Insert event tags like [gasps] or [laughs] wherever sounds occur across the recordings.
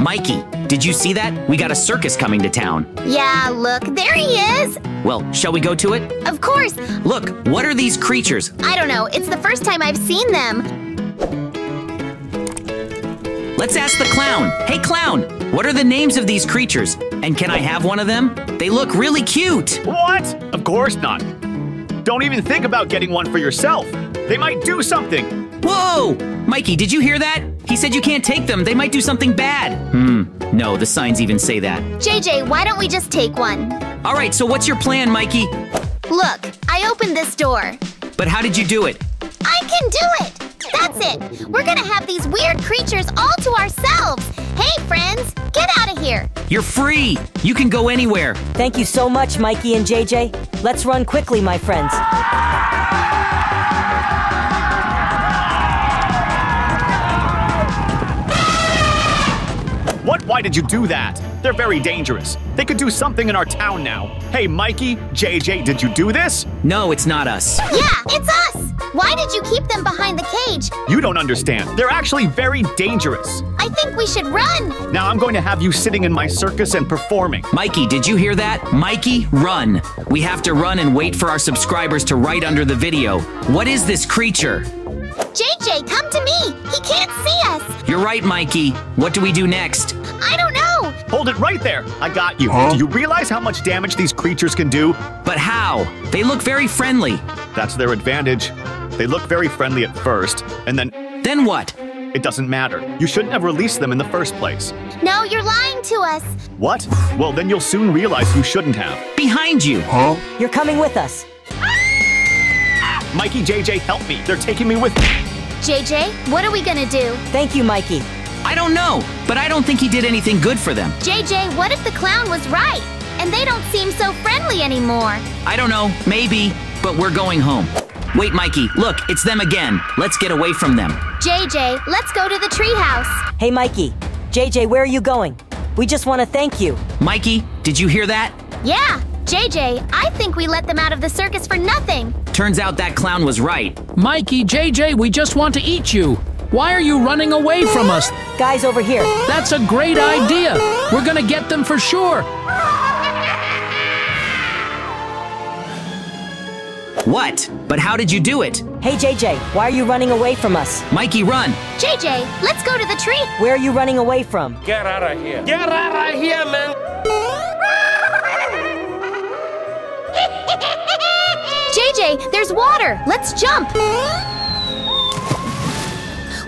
Mikey, did you see that? We got a circus coming to town. Yeah, look, there he is. Well, shall we go to it? Of course. Look, what are these creatures? I don't know. It's the first time I've seen them. Let's ask the clown. Hey, clown, what are the names of these creatures? And can I have one of them? They look really cute. What? Of course not. Don't even think about getting one for yourself. They might do something. Whoa! Mikey, did you hear that? He said you can't take them. They might do something bad. Hmm. No, the signs even say that. JJ, why don't we just take one? All right, so what's your plan, Mikey? Look, I opened this door. But how did you do it? I can do it! That's it! We're gonna have these weird creatures all to ourselves! Hey, friends! Get out of here! You're free! You can go anywhere. Thank you so much, Mikey and JJ. Let's run quickly, my friends. Why did you do that? They're very dangerous. They could do something in our town now. Hey, Mikey, JJ, did you do this? No, it's not us. Yeah, it's us! Why did you keep them behind the cage? You don't understand. They're actually very dangerous. I think we should run! Now I'm going to have you sitting in my circus and performing. Mikey, did you hear that? Mikey, run. We have to run and wait for our subscribers to write under the video. What is this creature? JJ, come to me! He can't see us! You're right, Mikey. What do we do next? I don't know! Hold it right there. I got you. Do you realize how much damage these creatures can do? But how? They look very friendly. That's their advantage. They look very friendly at first, and then Then what? it doesn't matter. You shouldn't have released them in the first place. No, you're lying to us! What? Well, then you'll soon realize you shouldn't have. Behind you. You're coming with us. Mikey, JJ, help me. They're taking me with JJ, what are we gonna do? Thank you, Mikey. I don't know, but I don't think he did anything good for them. JJ, what if the clown was right? And they don't seem so friendly anymore. I don't know, maybe, but we're going home. Wait, Mikey, look, it's them again. Let's get away from them. JJ, let's go to the treehouse. Hey, Mikey. JJ, where are you going? We just want to thank you. Mikey, did you hear that? Yeah, JJ, I think we let them out of the circus for nothing. Turns out that clown was right. Mikey, JJ, we just want to eat you. Why are you running away from us? Guys over here. That's a great idea. We're gonna get them for sure. What? But how did you do it? Hey, JJ, why are you running away from us? Mikey, run. JJ, let's go to the tree. Where are you running away from? Get out of here. Get out of here, man. [laughs] JJ, there's water. Let's jump.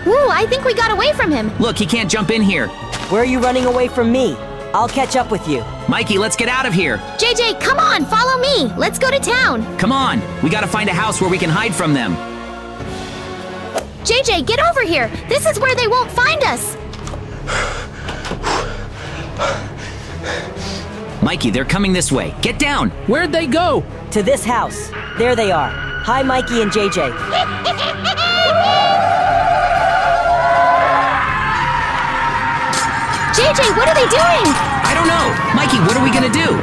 Woo, I think we got away from him. Look, he can't jump in here. Where are you running away from me? I'll catch up with you. Mikey, let's get out of here. JJ, come on, follow me. Let's go to town. Come on. We gotta find a house where we can hide from them. JJ, get over here. This is where they won't find us. Mikey, they're coming this way. Get down. Where'd they go? To this house. There they are. Hi, Mikey and JJ. JJ, what are they doing? I don't know. Mikey, what are we gonna do?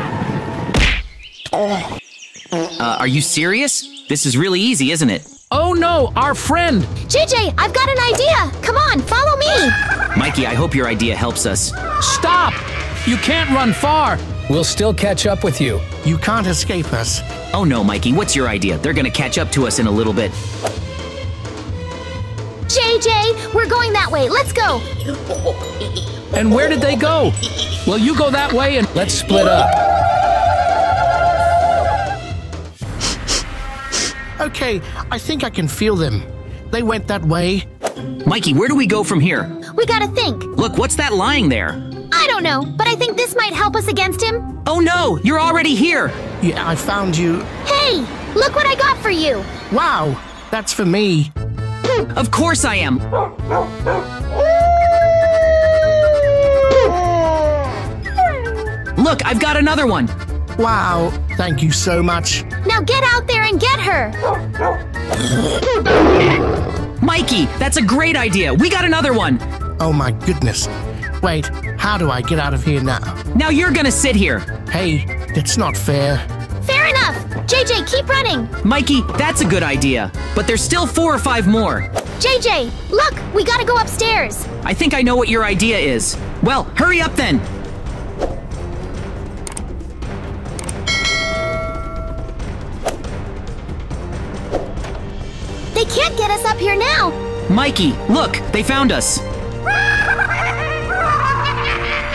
Uh, are you serious? This is really easy, isn't it? Oh no, our friend. JJ, I've got an idea. Come on, follow me. Mikey, I hope your idea helps us. Stop! You can't run far. We'll still catch up with you. You can't escape us. Oh no, Mikey, what's your idea? They're gonna catch up to us in a little bit. JJ, we're going that way. Let's go. And where did they go? Well, you go that way and let's split up. Okay, I think I can feel them. They went that way. Mikey, where do we go from here? We gotta think. Look, what's that lying there? I don't know, but I think this might help us against him. Oh no, you're already here. Yeah, I found you. Hey, look what I got for you. Wow, that's for me. Of course I am. Look, I've got another one. Wow, thank you so much. Now get out there and get her. Mikey, that's a great idea. We got another one. Oh my goodness. Wait, how do I get out of here now? Now you're gonna sit here. Hey, that's not fair. Fair enough. JJ, keep running. Mikey, that's a good idea. But there's still four or five more. JJ, look, we gotta go upstairs. I think I know what your idea is. Well, hurry up then. They can't get us up here now. Mikey, look, they found us.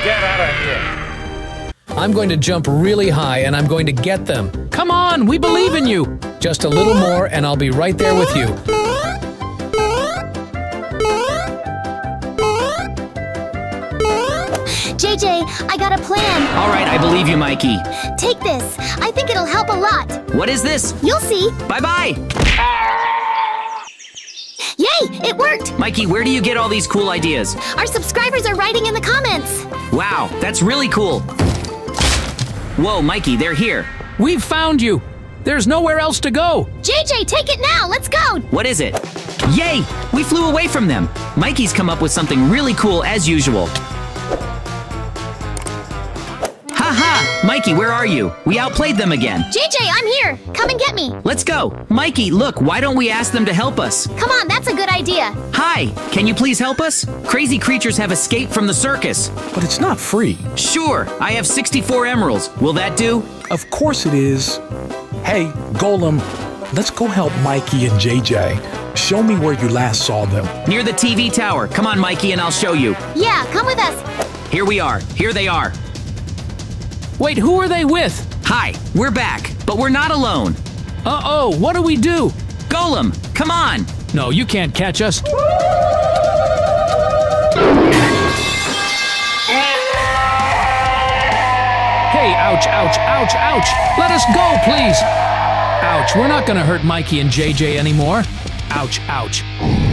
Get out of here. I'm going to jump really high and I'm going to get them. Come on, we believe in you. Just a little more and I'll be right there with you. JJ, I got a plan. All right, I believe you, Mikey. Take this. I think it'll help a lot. What is this? You'll see. Bye bye bye. Yay, it worked. Mikey, where do you get all these cool ideas? Our subscribers are writing in the comments. Wow, that's really cool. Whoa, Mikey, they're here. We've found you. There's nowhere else to go. JJ, take it now. Let's go. What is it? Yay! We flew away from them. Mikey's come up with something really cool as usual. Mikey, where are you? We outplayed them again. JJ, I'm here. Come and get me. Let's go. Mikey, look, why don't we ask them to help us? Come on, that's a good idea. Hi, can you please help us? Crazy creatures have escaped from the circus. But it's not free. Sure, I have 64 emeralds. Will that do? Of course it is. Hey, Golem, let's go help Mikey and JJ. Show me where you last saw them. Near the TV tower. Come on, Mikey, and I'll show you. Yeah, come with us. Here we are. Here they are. Wait, who are they with? Hi, we're back, but we're not alone. Uh oh, what do we do? Golem, come on! No, you can't catch us. Hey, ouch, ouch, ouch, ouch! Let us go, please! Ouch, we're not gonna hurt Mikey and JJ anymore. Ouch, ouch.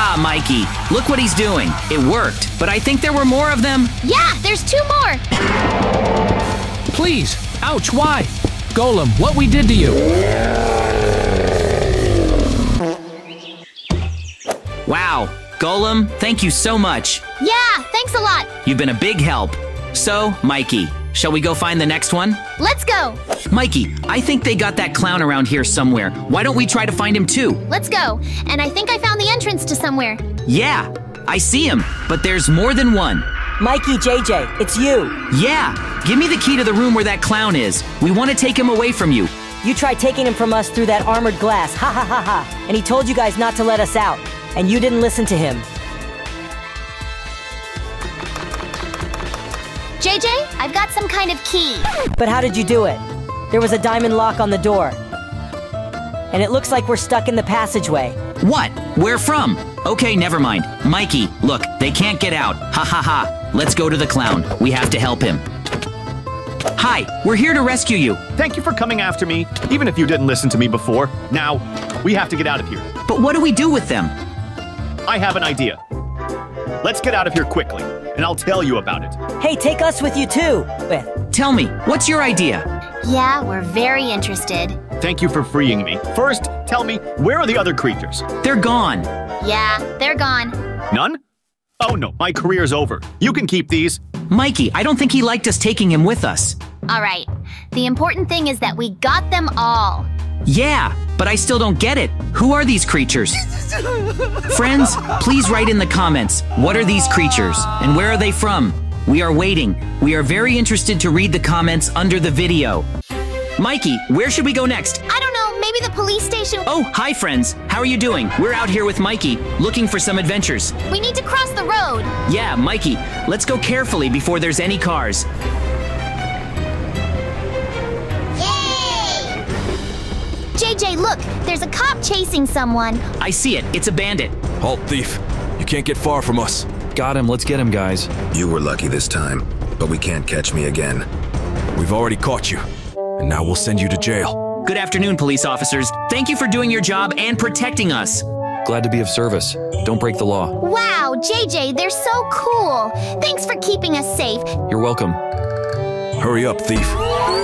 Haha, Mikey. Look what he's doing. It worked, but I think there were more of them. Yeah, there's two more. Please! Ouch, why? Golem, what we did to you? Wow. Golem, thank you so much. Yeah, thanks a lot. You've been a big help. So, Mikey, shall we go find the next one? Let's go. Mikey, I think they got that clown around here somewhere. Why don't we try to find him too? Let's go. And I think I found the entrance to somewhere. Yeah, I see him, but there's more than one. Mikey, JJ, it's you. Yeah, give me the key to the room where that clown is. We want to take him away from you. You tried taking him from us through that armored glass. Ha ha ha ha. And he told you guys not to let us out. And you didn't listen to him. JJ, I've got some kind of key. But how did you do it? There was a diamond lock on the door. And it looks like we're stuck in the passageway. What? Where from? Okay, never mind. Mikey, look, they can't get out. Ha ha ha. Let's go to the clown. We have to help him. Hi, we're here to rescue you. Thank you for coming after me, even if you didn't listen to me before. Now, we have to get out of here. But what do we do with them? I have an idea. Let's get out of here quickly, and I'll tell you about it. Hey, take us with you too. With. Tell me, what's your idea? Yeah, we're very interested. Thank you for freeing me. First, tell me, where are the other creatures? They're gone. Yeah, they're gone. None? Oh no, my career's over. You can keep these. Mikey, I don't think he liked us taking him with us. All right. The important thing is that we got them all. Yeah, but I still don't get it. Who are these creatures? Friends, please write in the comments what are these creatures and where are they from? We are waiting. We are very interested to read the comments under the video. Mikey, where should we go next? I don't know, maybe the police station. Oh, hi, friends. How are you doing? We're out here with Mikey, looking for some adventures. We need to cross the road. Yeah, Mikey, let's go carefully before there's any cars. JJ, look, there's a cop chasing someone. I see it. It's a bandit. Halt, thief. You can't get far from us. Got him. Let's get him, guys. You were lucky this time, but we can't catch me again. We've already caught you, and now we'll send you to jail. Good afternoon, police officers. Thank you for doing your job and protecting us. Glad to be of service. Don't break the law. Wow, JJ, they're so cool. Thanks for keeping us safe. You're welcome. Hurry up, thief.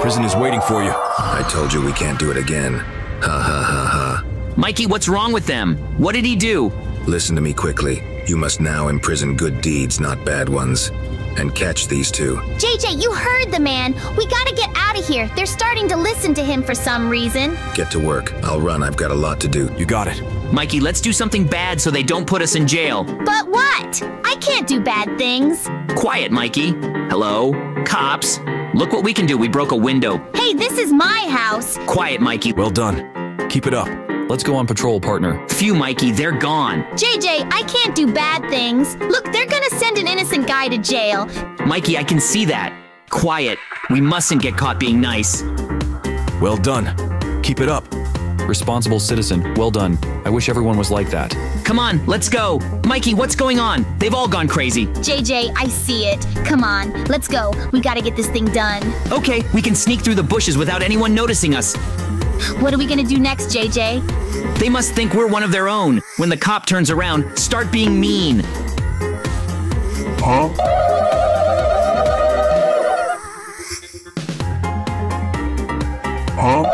Prison is waiting for you. I told you we can't do it again. Ha ha ha ha. Mikey, what's wrong with them? What did he do? Listen to me quickly. You must now imprison good deeds, not bad ones. and catch these two. JJ, you heard the man. We gotta get out of here. They're starting to listen to him for some reason. Get to work. I'll run. I've got a lot to do. You got it. Mikey, let's do something bad so they don't put us in jail. But what? I can't do bad things. Quiet, Mikey. Hello? Cops? Look what we can do. We broke a window. Hey, this is my house. Quiet, Mikey. Well done. Keep it up. Let's go on patrol, partner. Phew, Mikey, they're gone. JJ, I can't do bad things. Look, they're gonna send an innocent guy to jail. Mikey, I can see that. Quiet. We mustn't get caught being nice. Well done. Keep it up. Responsible citizen. Well done. I wish everyone was like that. Come on, let's go. Mikey, what's going on? They've all gone crazy. JJ, I see it. Come on, let's go. We gotta get this thing done. Okay, we can sneak through the bushes without anyone noticing us. What are we gonna do next, JJ? They must think we're one of their own. When the cop turns around, start being mean. Huh? Huh?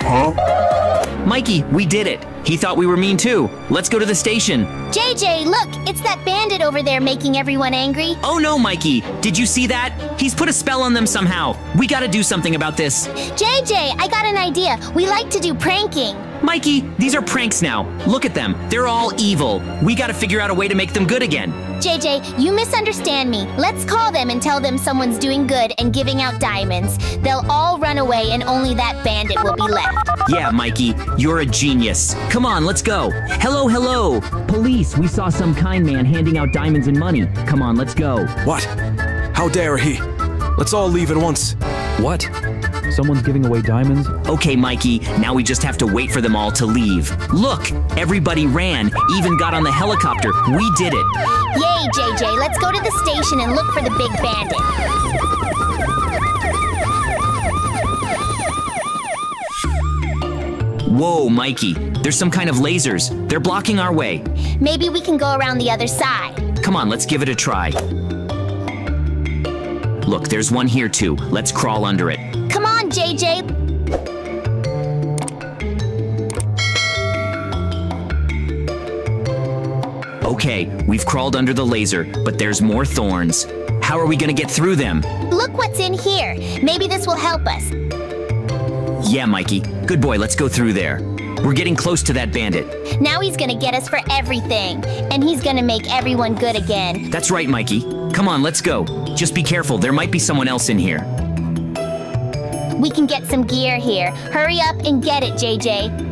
Huh? Mikey, we did it. He thought we were mean too. Let's go to the station. JJ, look, it's that bandit over there making everyone angry. Oh no, Mikey. Did you see that? He's put a spell on them somehow. We gotta do something about this. JJ, I got an idea. We like to do pranking. Mikey, these are pranks now. Look at them. They're all evil. We gotta figure out a way to make them good again. JJ, you misunderstand me. Let's call them and tell them someone's doing good and giving out diamonds. They'll all run away and only that bandit will be left. Yeah, Mikey, you're a genius. Come on, let's go. Hello, hello. Police, we saw some kind man handing out diamonds and money. Come on, let's go. What? How dare he? Let's all leave at once. What? Someone's giving away diamonds? Okay, Mikey, now we just have to wait for them all to leave. Look, everybody ran, even got on the helicopter. We did it. Yay, JJ, let's go to the station and look for the big bandit. Whoa, Mikey, there's some kind of lasers. They're blocking our way. Maybe we can go around the other side. Come on, let's give it a try. Look, there's one here too. Let's crawl under it. On, JJ. Okay, we've crawled under the laser, but there's more thorns. How are we gonna get through them? Look what's in here. Maybe this will help us. Yeah, Mikey. Good boy, let's go through there. We're getting close to that bandit. Now he's gonna get us for everything. And he's gonna make everyone good again. That's right, Mikey. Come on, let's go. Just be careful, there might be someone else in here. We can get some gear here. Hurry up and get it, JJ.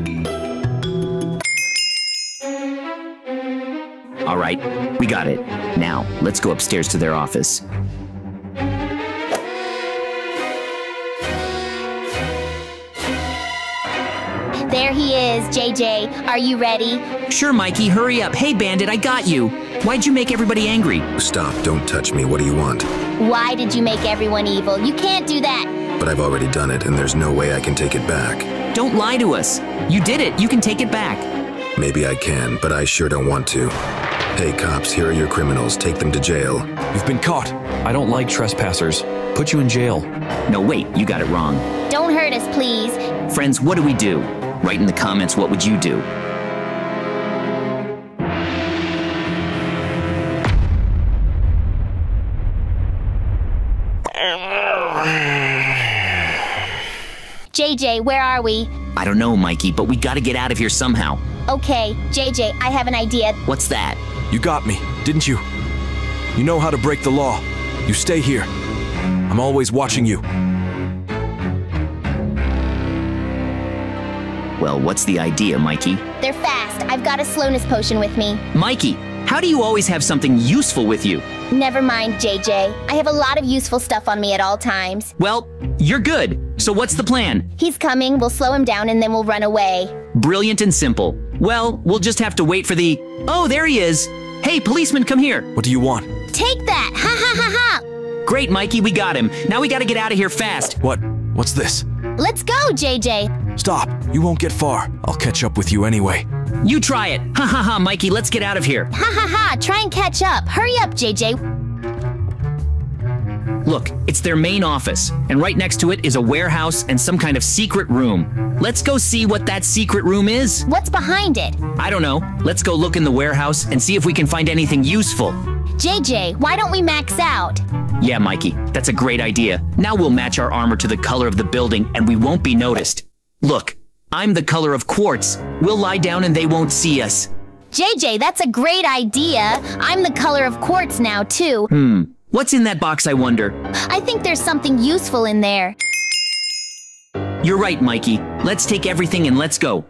All right, we got it. Now, let's go upstairs to their office. There he is, JJ. Are you ready? Sure, Mikey, hurry up. Hey, Bandit, I got you. Why'd you make everybody angry? Stop, don't touch me. What do you want? Why did you make everyone evil? You can't do that. But I've already done it, and there's no way I can take it back. Don't lie to us. You did it. You can take it back. Maybe I can, but I sure don't want to. Hey, cops, here are your criminals. Take them to jail. You've been caught. I don't like trespassers. Put you in jail. No, wait, you got it wrong. Don't hurt us, please. Friends, what do we do? Write in the comments what would you do? JJ, where are we? I don't know, Mikey, but we gotta get out of here somehow. Okay, JJ, I have an idea. What's that? You got me, didn't you? You know how to break the law. You stay here. I'm always watching you. Well, what's the idea, Mikey? They're fast. I've got a slowness potion with me. Mikey, how do you always have something useful with you? Never mind, JJ. I have a lot of useful stuff on me at all times. Well, you're good. So what's the plan? He's coming, we'll slow him down, and then we'll run away. Brilliant and simple. Well, we'll just have to wait for the. Oh, there he is! Hey, policeman, come here! What do you want? Take that! Ha ha ha ha! Great, Mikey, we got him. Now we gotta get out of here fast. What? What's this? Let's go, JJ! Stop! You won't get far. I'll catch up with you anyway. You try it! Ha ha ha, Mikey, let's get out of here. Ha ha ha! Try and catch up! Hurry up, JJ! Look, it's their main office, and right next to it is a warehouse and some kind of secret room. Let's go see what that secret room is. What's behind it? I don't know. Let's go look in the warehouse and see if we can find anything useful. JJ, why don't we max out? Yeah, Mikey, that's a great idea. Now we'll match our armor to the color of the building and we won't be noticed. Look, I'm the color of quartz. We'll lie down and they won't see us. JJ, that's a great idea. I'm the color of quartz now, too. Hmm. What's in that box, I wonder? I think there's something useful in there. You're right, Mikey. Let's take everything and let's go.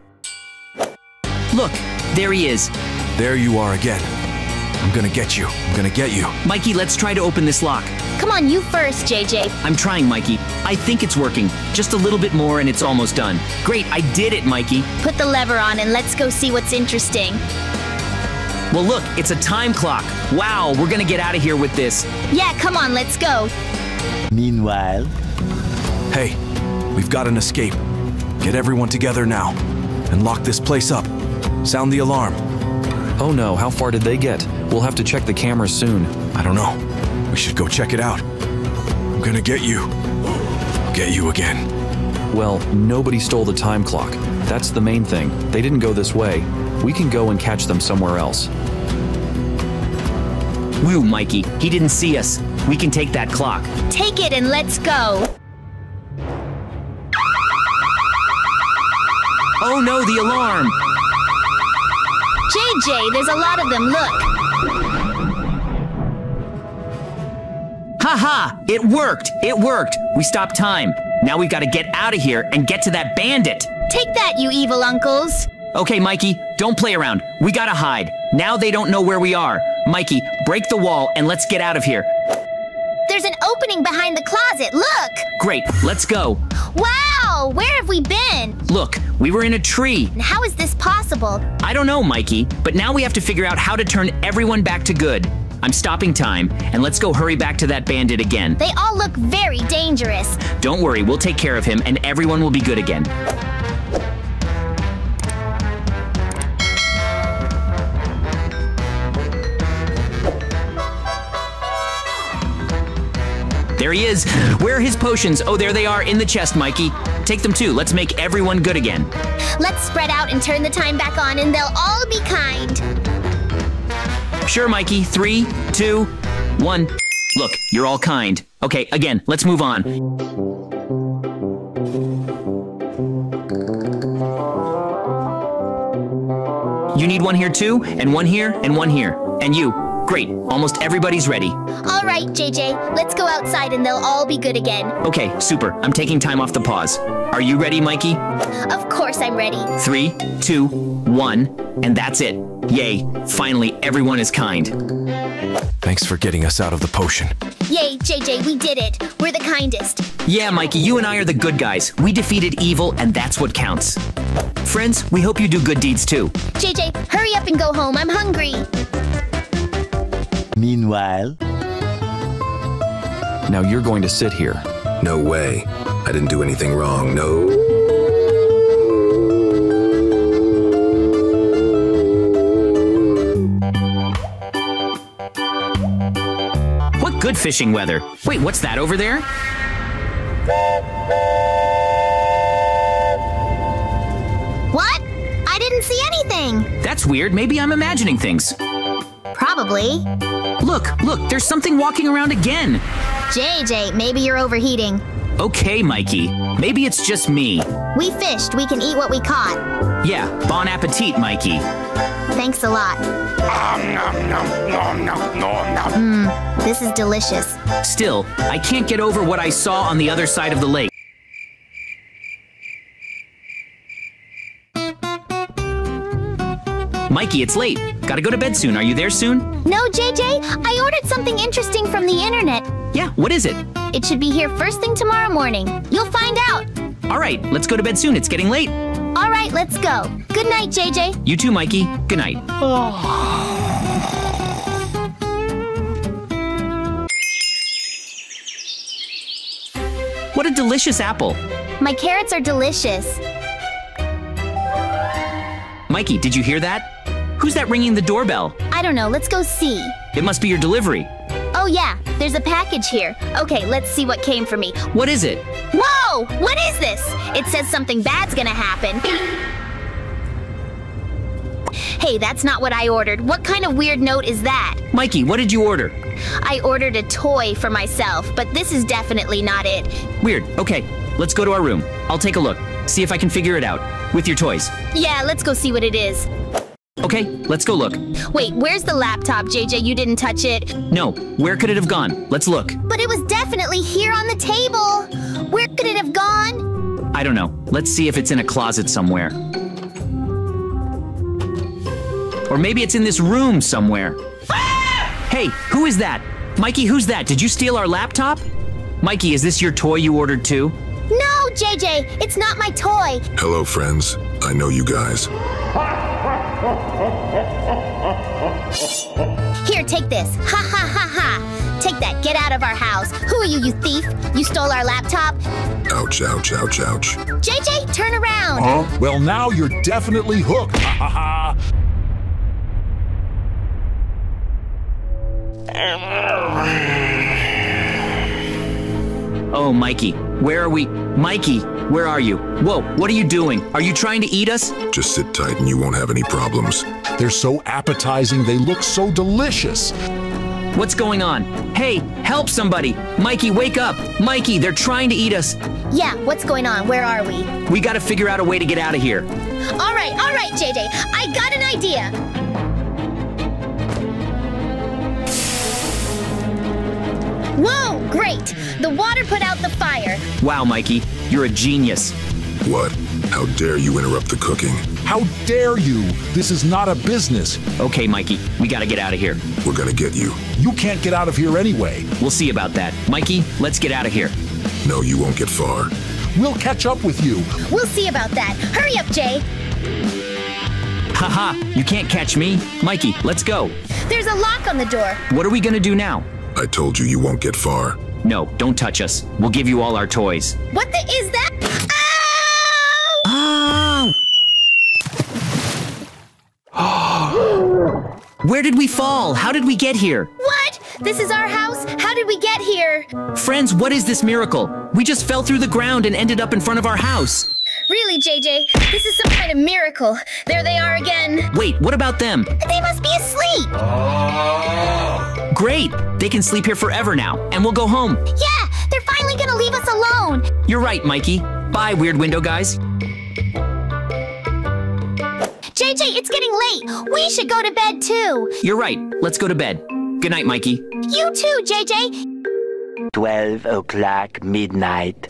Look, there he is. There you are again. I'm gonna get you. I'm gonna get you. Mikey, let's try to open this lock. Come on, you first, JJ. I'm trying, Mikey. I think it's working. Just a little bit more and it's almost done. Great, I did it, Mikey. Put the lever on and let's go see what's interesting. Well, look, it's a time clock. Wow, we're gonna get out of here with this. Yeah, come on, let's go. Meanwhile, Hey, we've got an escape. Get everyone together now and lock this place up. Sound the alarm. Oh no, how far did they get? We'll have to check the cameras soon. I don't know. We should go check it out. I'm gonna get you. I'll get you again. Well, nobody stole the time clock. That's the main thing. They didn't go this way. We can go and catch them somewhere else. Woo, Mikey. He didn't see us. We can take that clock. Take it and let's go. Oh no, the alarm! JJ, there's a lot of them, look. Haha! It worked! It worked! We stopped time. Now we've got to get out of here and get to that bandit. Take that, you evil uncles. Okay, Mikey, don't play around. We gotta hide. Now they don't know where we are. Mikey, break the wall and let's get out of here. There's an opening behind the closet, look. Great, let's go. Wow, where have we been? Look, we were in a tree. And how is this possible? I don't know, Mikey, but now we have to figure out how to turn everyone back to good. I'm stopping time, and let's go hurry back to that bandit again. They all look very dangerous. Don't worry, we'll take care of him, and everyone will be good again. There he is. Where are his potions? Oh, there they are in the chest, Mikey. Take them too. Let's make everyone good again. Let's spread out and turn the time back on, and they'll all be kind. Sure, Mikey. Three, two, one. Look, you're all kind. Okay, again, let's move on. You need one here too, and one here, and one here. And you. Great, almost everybody's ready. All right, JJ, let's go outside and they'll all be good again. Okay, super. I'm taking time off the pause. Are you ready, Mikey? Of course I'm ready. Three, two, one, and that's it. Yay, finally everyone is kind. Thanks for getting us out of the potion. Yay, JJ, we did it. We're the kindest. Yeah, Mikey, you and I are the good guys. We defeated evil, and that's what counts. Friends, we hope you do good deeds too. JJ, hurry up and go home. I'm hungry. Meanwhile, Now you're going to sit here. No way. I didn't do anything wrong. No. What good fishing weather? Wait, what's that over there? What? I didn't see anything. That's weird. Maybe I'm imagining things. Probably. Look, look, there's something walking around again. JJ, maybe you're overheating. Okay, Mikey. Maybe it's just me. We fished. We can eat what we caught. Yeah, bon appetit, Mikey. Thanks a lot. Mmm, this is delicious. Still, I can't get over what I saw on the other side of the lake. Mikey, it's late. Gotta go to bed soon. Are you there soon? No, JJ, I ordered something interesting from the internet. Yeah, what is it? It should be here first thing tomorrow morning. You'll find out. All right, let's go to bed soon. It's getting late. All right, let's go. Good night, JJ. You too, Mikey. Good night. What a delicious apple. My carrots are delicious. Mikey, did you hear that? Who's that ringing the doorbell? I don't know. Let's go see. It must be your delivery. Oh yeah, there's a package here. Okay, let's see what came for me. What is it? Whoa! What is this? It says something bad's gonna happen. Hey, that's not what I ordered. What kind of weird note is that? Mikey, what did you order? I ordered a toy for myself, but this is definitely not it. Weird. Okay, let's go to our room. I'll take a look. See if I can figure it out. With your toys. Yeah, let's go see what it is. Okay, let's go look. Wait, where's the laptop, JJ? You didn't touch it. No, where could it have gone? Let's look. But it was definitely here on the table. Where could it have gone? I don't know. Let's see if it's in a closet somewhere. Or maybe it's in this room somewhere. Ah! Hey, who is that? Mikey, who's that? Did you steal our laptop? Mikey, is this your toy you ordered too? No, JJ, it's not my toy. Hello, friends. I know you guys. Here, take this. Ha ha ha ha. Take that. Get out of our house. Who are you, you thief? You stole our laptop? Ouch, ouch, ouch, ouch. JJ, turn around. Huh? Well, now you're definitely hooked. Ha ha ha. [laughs] Oh, Mikey, where are we? Mikey, where are you? Whoa, what are you doing? Are you trying to eat us? Just sit tight and you won't have any problems. They're so appetizing, they look so delicious. What's going on? Hey, help somebody! Mikey, wake up! Mikey, they're trying to eat us! Yeah, what's going on? Where are we? We gotta figure out a way to get out of here. All right, all right, JJ. I got an idea. Whoa, great! The water put out the fire. Wow, Mikey, you're a genius. What? How dare you interrupt the cooking? How dare you? This is not a business. Okay, Mikey, we gotta get out of here. We're gonna get you. You can't get out of here anyway. We'll see about that. Mikey, let's get out of here. No, you won't get far. We'll catch up with you. We'll see about that. Hurry up, Jay. Haha, you can't catch me. Mikey, let's go. There's a lock on the door. What are we gonna do now? I told you you won't get far. No, don't touch us. We'll give you all our toys. What the is that? Ow! Oh! [gasps] Where did we fall? How did we get here? What? This is our house? How did we get here? Friends, what is this miracle? We just fell through the ground and ended up in front of our house. Really, JJ? This is some kind of miracle. There they are again. Wait, what about them? They must be asleep. Oh. Great! They can sleep here forever now, and we'll go home. Yeah, they're finally gonna leave us alone. You're right, Mikey. Bye, Weird Window guys. JJ, it's getting late. We should go to bed too. You're right. Let's go to bed. Good night, Mikey. You too, JJ. 12 o'clock midnight.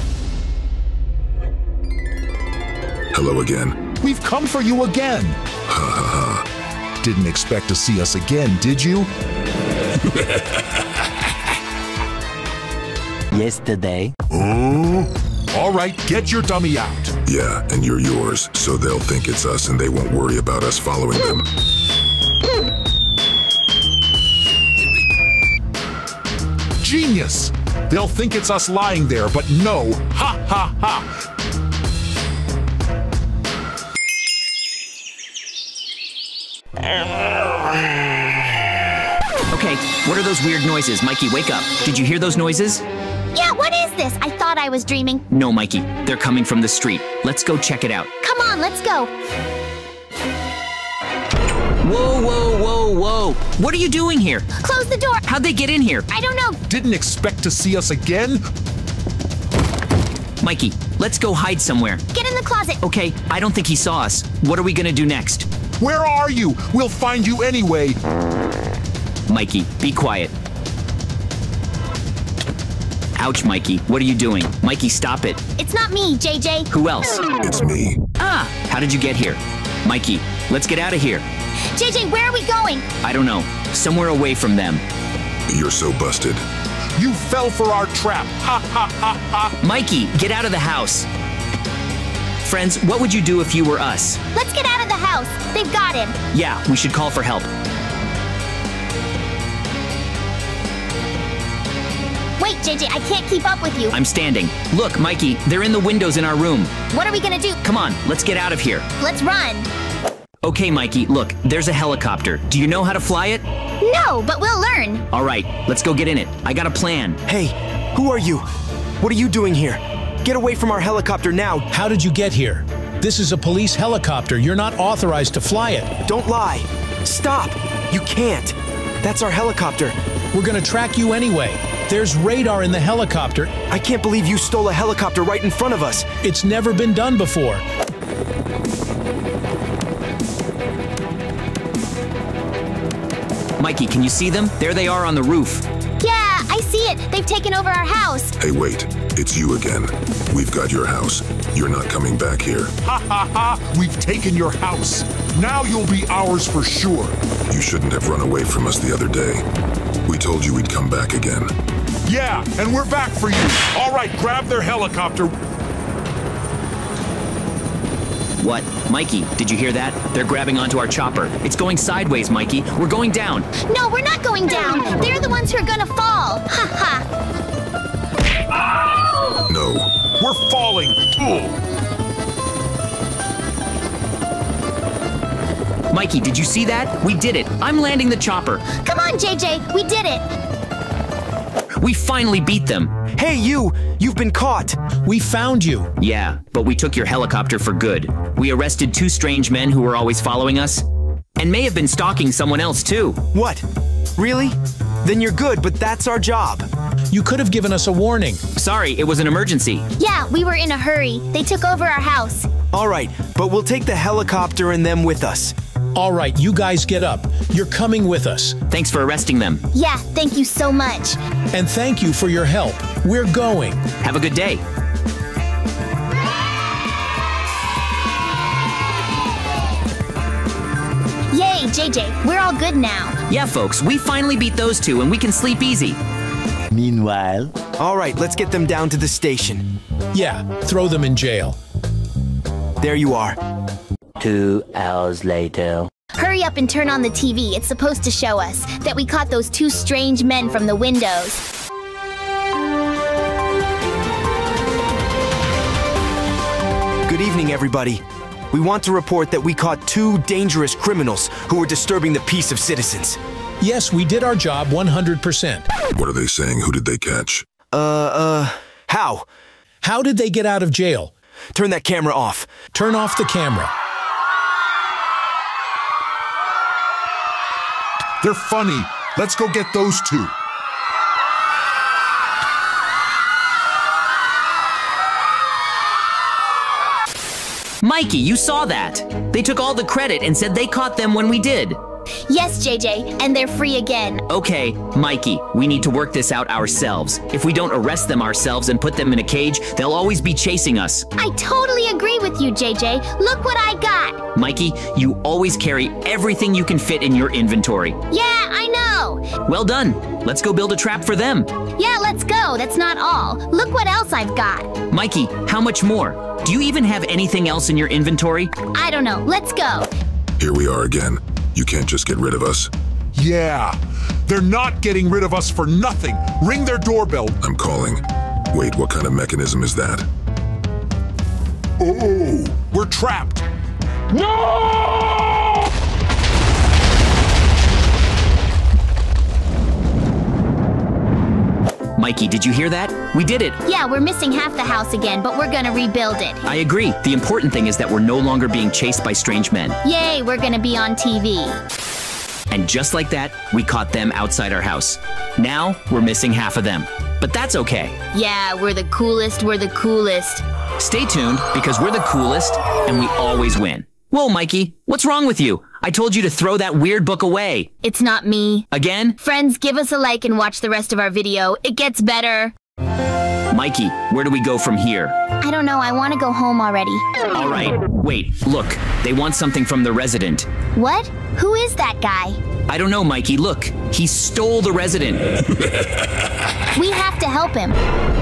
Hello again. We've come for you again. Ha ha ha. Didn't expect to see us again, did you? [laughs] Yesterday. Oh. All right, get your dummy out. Yeah, and you're yours, so they'll think it's us and they won't worry about us following them. Genius! They'll think it's us lying there, but no. Ha ha ha! [laughs] Okay, what are those weird noises? Mikey, wake up. Did you hear those noises? Yeah, what is this? I thought I was dreaming. No, Mikey. They're coming from the street. Let's go check it out. Come on, let's go. Whoa, whoa, whoa, whoa. What are you doing here? Close the door. How'd they get in here? I don't know. Didn't expect to see us again? Mikey, let's go hide somewhere. Get in the closet. Okay, I don't think he saw us. What are we gonna do next? Where are you? We'll find you anyway. Mikey, be quiet. Ouch, Mikey. What are you doing? Mikey, stop it. It's not me, JJ. Who else? It's me. Ah, how did you get here? Mikey, let's get out of here. JJ, where are we going? I don't know. Somewhere away from them. You're so busted. You fell for our trap. Ha ha ha ha. Mikey, get out of the house. Friends, what would you do if you were us? Let's get out of the house. They've got him. Yeah, we should call for help. Wait, JJ, I can't keep up with you. I'm standing. Look, Mikey, they're in the windows in our room. What are we gonna do? Come on, let's get out of here. Let's run. Okay, Mikey, look, there's a helicopter. Do you know how to fly it? No, but we'll learn. All right, let's go get in it. I got a plan. Hey, who are you? What are you doing here? Get away from our helicopter now. How did you get here? This is a police helicopter. You're not authorized to fly it. Don't lie. Stop. You can't. That's our helicopter. We're gonna track you anyway. There's radar in the helicopter. I can't believe you stole a helicopter right in front of us. It's never been done before. Mikey, can you see them? There they are on the roof. Yeah, I see it. They've taken over our house. Hey, wait. It's you again. We've got your house. You're not coming back here. Ha ha ha! We've taken your house. Now you'll be ours for sure. You shouldn't have run away from us the other day. We told you we'd come back again. Yeah, and we're back for you. All right, grab their helicopter. What? Mikey, did you hear that? They're grabbing onto our chopper. It's going sideways, Mikey. We're going down. No, we're not going down. They're the ones who are gonna fall. Ha ha. No. We're falling. Ugh. Mikey, did you see that? We did it. I'm landing the chopper. Come on, JJ. We did it. We finally beat them. Hey, you! You've been caught! We found you. Yeah, but we took your helicopter for good. We arrested two strange men who were always following us, and may have been stalking someone else too. What? Really? Then you're good, but that's our job. You could have given us a warning. Sorry, it was an emergency. Yeah, we were in a hurry. They took over our house. All right, but we'll take the helicopter and them with us. All right, you guys get up. You're coming with us. Thanks for arresting them. Yeah, thank you so much. And thank you for your help. We're going. Have a good day. Yay, JJ, we're all good now. Yeah, folks, we finally beat those two and we can sleep easy. Meanwhile, All right, let's get them down to the station. Yeah, throw them in jail. There you are. Two hours later. Hurry up and turn on the TV. It's supposed to show us that we caught those two strange men from the windows. Good evening, everybody. We want to report that we caught two dangerous criminals who were disturbing the peace of citizens. Yes, we did our job 100%. What are they saying? Who did they catch? Uh, uh, how? How did they get out of jail? Turn that camera off. Turn off the camera. They're funny. Let's go get those two. Mikey, you saw that. They took all the credit and said they caught them when we did. Yes, JJ, and they're free again. Okay, Mikey, we need to work this out ourselves. If we don't arrest them ourselves and put them in a cage, they'll always be chasing us. I totally agree with you, JJ. Look what I got. Mikey, you always carry everything you can fit in your inventory. Yeah, I know. Well done. Let's go build a trap for them. Yeah, let's go. That's not all. Look what else I've got. Mikey, how much more? Do you even have anything else in your inventory? I don't know. Let's go. Here we are again. You can't just get rid of us. Yeah. They're not getting rid of us for nothing. Ring their doorbell. I'm calling. Wait, what kind of mechanism is that? Oh, we're trapped. No! Mikey, did you hear that? We did it. Yeah, we're missing half the house again, but we're gonna rebuild it. I agree. The important thing is that we're no longer being chased by strange men. Yay, we're gonna be on TV. And just like that, we caught them outside our house. Now, we're missing half of them. But that's okay. Yeah, we're the coolest, we're the coolest. Stay tuned because we're the coolest and we always win. Whoa, Mikey, what's wrong with you? I told you to throw that weird book away. It's not me. Again? Friends, give us a like and watch the rest of our video. It gets better. Mikey, where do we go from here? I don't know, I wanna go home already. All right, wait, look. They want something from the resident. What? Who is that guy? I don't know, Mikey. Look, he stole the resident. [laughs] We have to help him.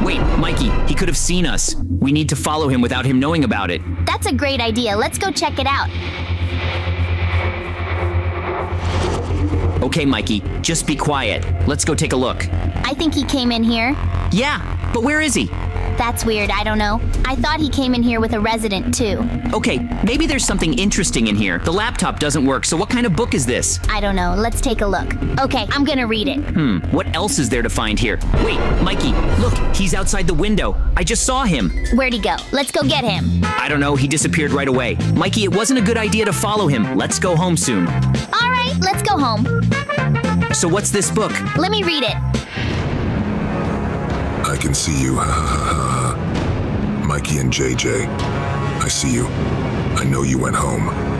Wait, Mikey, he could have seen us. We need to follow him without him knowing about it. That's a great idea. Let's go check it out. Okay, Mikey, just be quiet. Let's go take a look. I think he came in here. Yeah, but where is he? That's weird, I don't know. I thought he came in here with a resident, too. Okay, maybe there's something interesting in here. The laptop doesn't work, so what kind of book is this? I don't know. Let's take a look. Okay, I'm gonna read it. Hmm, what else is there to find here? Wait, Mikey, look, he's outside the window. I just saw him. Where'd he go? Let's go get him. I don't know, he disappeared right away. Mikey, it wasn't a good idea to follow him. Let's go home soon. All right, let's go home. So, what's this book? Let me read it. I can see you. Ha [laughs] ha Mikey and JJ. I see you. I know you went home.